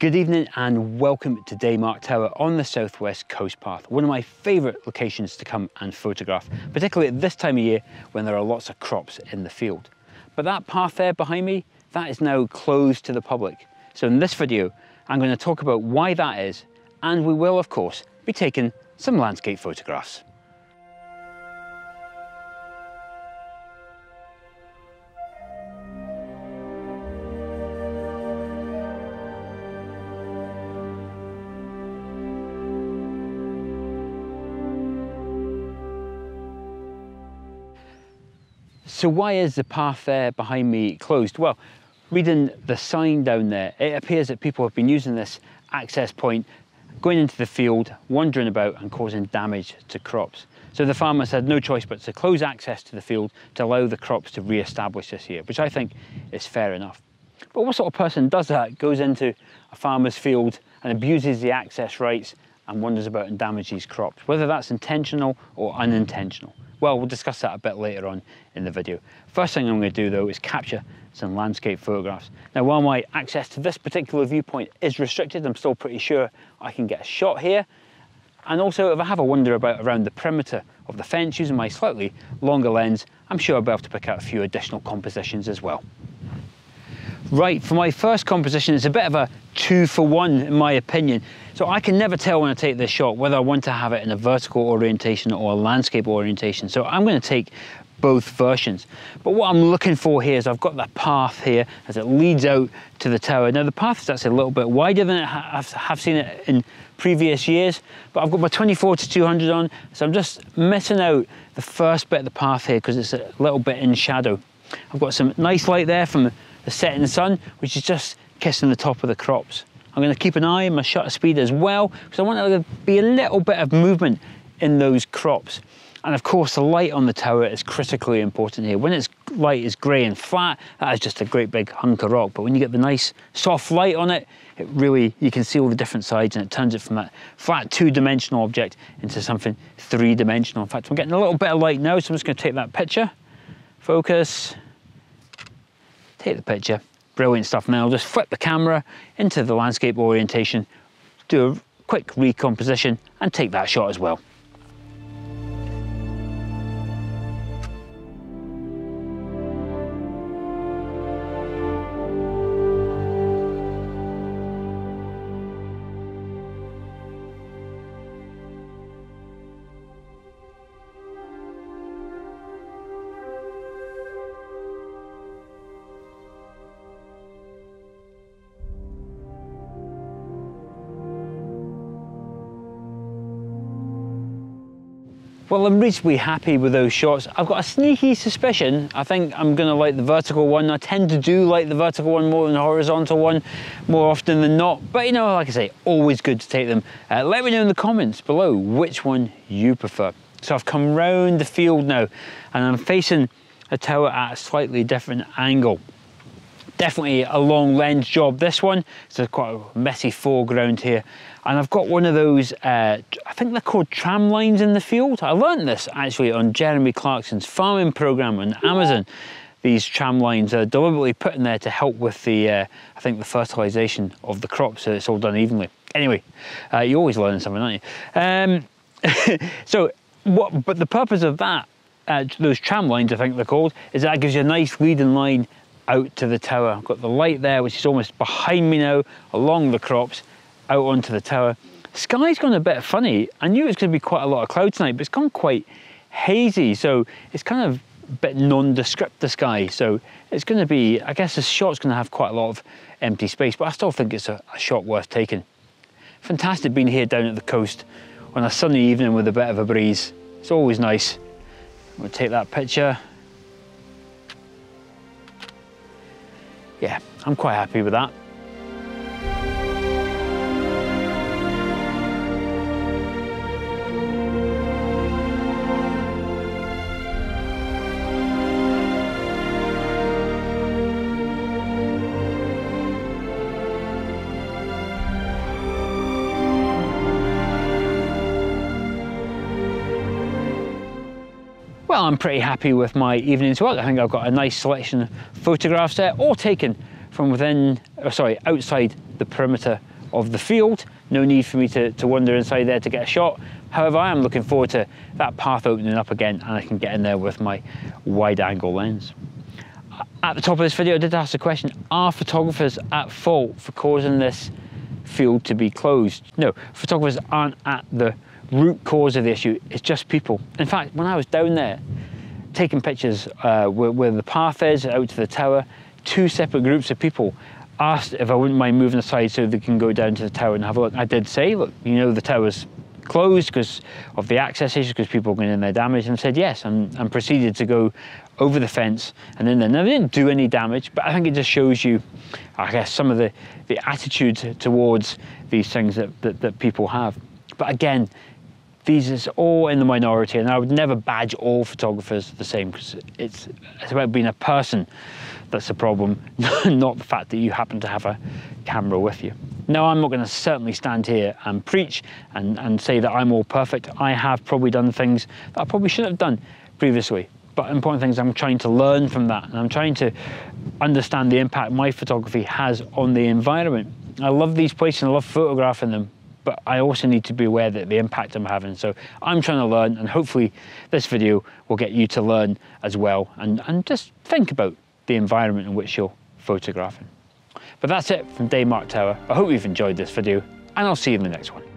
Good evening and welcome to Daymark Tower on the Southwest Coast Path, one of my favourite locations to come and photograph, particularly at this time of year when there are lots of crops in the field. But that path there behind me, that is now closed to the public. So in this video, I'm going to talk about why that is, and we will of course be taking some landscape photographs. So why is the path there behind me closed? Well, reading the sign down there, it appears that people have been using this access point, going into the field, wandering about and causing damage to crops. So the farmers had no choice but to close access to the field to allow the crops to re-establish this year, which I think is fair enough. But what sort of person does that, goes into a farmer's field and abuses the access rights and wanders about and damages crops, whether that's intentional or unintentional? Well, we'll discuss that a bit later on in the video. First thing I'm going to do though is capture some landscape photographs. Now while my access to this particular viewpoint is restricted, I'm still pretty sure I can get a shot here. And also if I have a wander about around the perimeter of the fence using my slightly longer lens, I'm sure I'll be able to pick out a few additional compositions as well. Right, for my first composition, it's a bit of a two for one in my opinion. So I can never tell when I take this shot whether I want to have it in a vertical orientation or a landscape orientation. So I'm going to take both versions. But what I'm looking for here is I've got that path here as it leads out to the tower. Now the path is actually a little bit wider than I have seen it in previous years, but I've got my 24 to 200 on, so I'm just missing out the first bit of the path here because it's a little bit in shadow. I've got some nice light there from the setting sun, which is just kissing the top of the crops. I'm going to keep an eye on my shutter speed as well, because I want there to be a little bit of movement in those crops. And of course, the light on the tower is critically important here. When its light is grey and flat, that is just a great big hunk of rock. But when you get the nice soft light on it, it really, you can see all the different sides and it turns it from that flat two-dimensional object into something three-dimensional. In fact, I'm getting a little bit of light now, so I'm just going to take that picture, focus, take the picture. Brilliant stuff. Now I'll just flip the camera into the landscape orientation, do a quick recomposition and take that shot as well. Well, I'm reasonably happy with those shots. I've got a sneaky suspicion. I think I'm gonna like the vertical one. I tend to do like the vertical one more than the horizontal one more often than not. But you know, like I say, always good to take them. Uh, let me know in the comments below which one you prefer. So I've come round the field now and I'm facing a tower at a slightly different angle. Definitely a long lens job, this one. It's a quite a messy foreground here. And I've got one of those, uh, I think they're called tram lines in the field. I learned this actually on Jeremy Clarkson's farming program on Amazon. These tram lines are deliberately put in there to help with the, uh, I think the fertilization of the crops so it's all done evenly. Anyway, uh, you always learn something, aren't you? Um, so, what, but the purpose of that, uh, those tram lines I think they're called, is that gives you a nice leading line out to the tower. I've got the light there, which is almost behind me now, along the crops, out onto the tower. Sky's gone a bit funny. I knew it was going to be quite a lot of cloud tonight, but it's gone quite hazy. So it's kind of a bit nondescript, the sky. So it's going to be, I guess the shot's going to have quite a lot of empty space, but I still think it's a, a shot worth taking. Fantastic being here down at the coast on a sunny evening with a bit of a breeze. It's always nice. We'll take that picture. I'm quite happy with that. Well, I'm pretty happy with my evening's work. I think I've got a nice selection of photographs there, all taken from within, oh, sorry, outside the perimeter of the field. No need for me to, to wander inside there to get a shot. However, I am looking forward to that path opening up again and I can get in there with my wide angle lens. At the top of this video, I did ask the question, are photographers at fault for causing this field to be closed? No, photographers aren't at the root cause of the issue, it's just people. In fact, when I was down there taking pictures uh, where, where the path is out to the tower, two separate groups of people asked if I wouldn't mind moving aside so they can go down to the tower and have a look. I did say, look, you know the tower's closed because of the access issues, because people are going in there damage, and said yes, and, and proceeded to go over the fence and then Now, they didn't do any damage, but I think it just shows you, I guess, some of the, the attitude towards these things that, that, that people have. But again, these is all in the minority, and I would never badge all photographers the same because it's, it's about being a person that's the problem, not the fact that you happen to have a camera with you. Now, I'm not going to certainly stand here and preach and, and say that I'm all perfect. I have probably done things that I probably shouldn't have done previously. But important things, I'm trying to learn from that, and I'm trying to understand the impact my photography has on the environment. I love these places and I love photographing them, but I also need to be aware that the impact I'm having. So I'm trying to learn and hopefully this video will get you to learn as well and, and just think about the environment in which you're photographing. But that's it from Daymark Tower. I hope you've enjoyed this video and I'll see you in the next one.